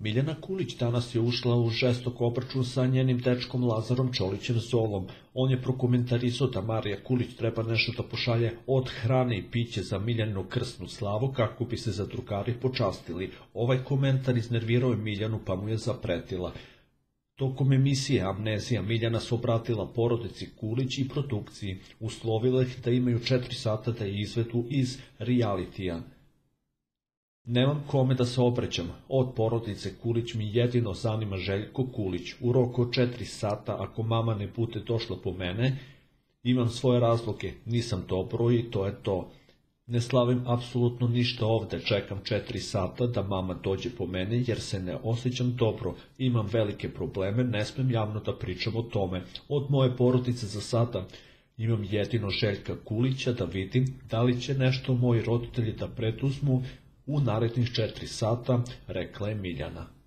Miljana Kulić danas je ušla u žestok obračun sa njenim dečkom Lazarom Čolićem Zolom. On je prokomentarisao da Marija Kulić treba nešto da pošalje od hrane i piće za Miljanu krsnu slavu kako bi se za drugari počastili. Ovaj komentar iznervirao je Miljanu pa mu je zapretila. Tokom emisije Amnezija Miljana se obratila porodici Kulić i produkciji, uslovila ih da imaju četiri sata da je izvedu iz realitija. Nemam kome da se obraćam, od porodice Kulić mi jedino zanima Željko Kulić. U roku od četiri sata, ako mama ne bude došla po mene, imam svoje razloge, nisam dobro i to je to. Ne slavim apsolutno ništa ovde, čekam četiri sata da mama dođe po mene jer se ne osjećam dobro, imam velike probleme, ne smem javno da pričam o tome. Od moje porodice za sada imam jedino Željka Kulića da vidim da li će nešto moji roditelji da preduzmu u narednih četiri sata, rekla je Miljana.